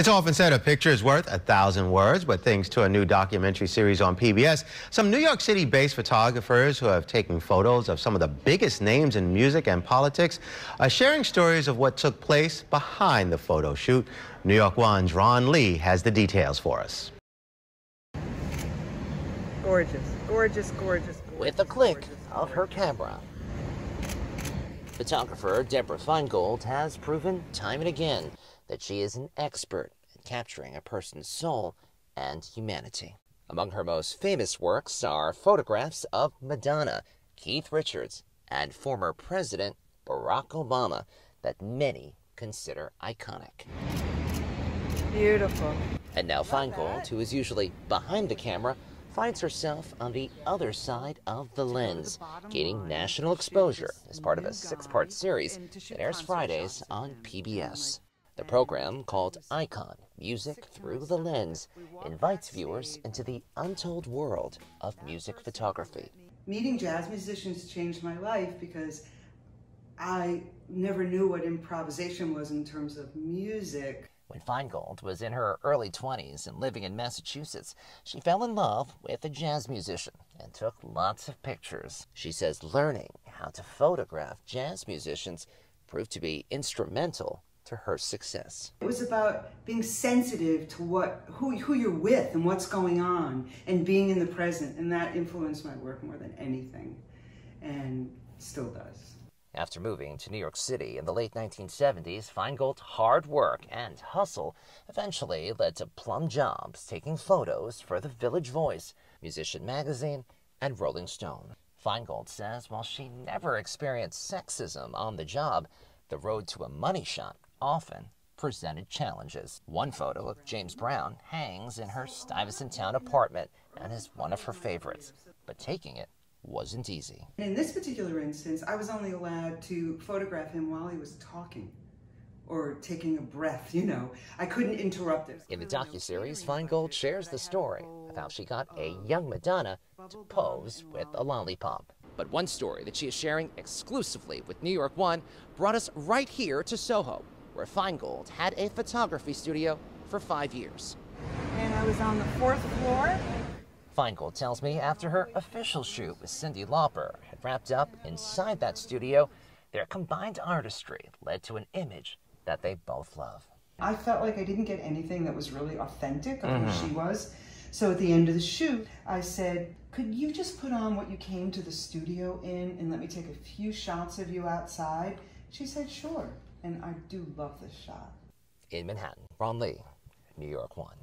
It's often said a picture is worth a thousand words, but thanks to a new documentary series on PBS, some New York City-based photographers who have taken photos of some of the biggest names in music and politics are sharing stories of what took place behind the photo shoot. New York One's Ron Lee has the details for us. Gorgeous, gorgeous, gorgeous. With a click of her camera. Photographer Deborah Feingold has proven time and again that she is an expert at capturing a person's soul and humanity. Among her most famous works are photographs of Madonna, Keith Richards, and former President Barack Obama that many consider iconic. Beautiful. And now Feingold, who is usually behind the camera, finds herself on the other side of the lens, gaining national exposure as part of a six-part series that airs Fridays on PBS. The program, called Icon Music Through the Lens, invites viewers into the untold world of music photography. Meeting jazz musicians changed my life because I never knew what improvisation was in terms of music. When Feingold was in her early 20s and living in Massachusetts, she fell in love with a jazz musician and took lots of pictures. She says learning how to photograph jazz musicians proved to be instrumental to her success. It was about being sensitive to what who, who you're with and what's going on and being in the present and that influenced my work more than anything and still does. After moving to New York City in the late 1970s, Feingold's hard work and hustle eventually led to plum jobs taking photos for The Village Voice, Musician Magazine, and Rolling Stone. Feingold says while she never experienced sexism on the job, the road to a money shot often presented challenges. One photo of James Brown hangs in her Stuyvesant Town apartment and is one of her favorites, but taking it wasn't easy. In this particular instance, I was only allowed to photograph him while he was talking or taking a breath, you know. I couldn't interrupt him. In the docuseries, Feingold shares the story of how she got a young Madonna to pose with a lollipop. But one story that she is sharing exclusively with New York One brought us right here to Soho, where Feingold had a photography studio for five years. And I was on the fourth floor. Feingold tells me after her official shoot with Cyndi Lauper had wrapped up inside that studio, their combined artistry led to an image that they both love. I felt like I didn't get anything that was really authentic of mm -hmm. who she mm-hmm. was. So at the end of the shoot, I said, could you just put on what you came to the studio in and let me take a few shots of you outside? She said, sure. And I do love this shot. In Manhattan, Ron Lee, New York One.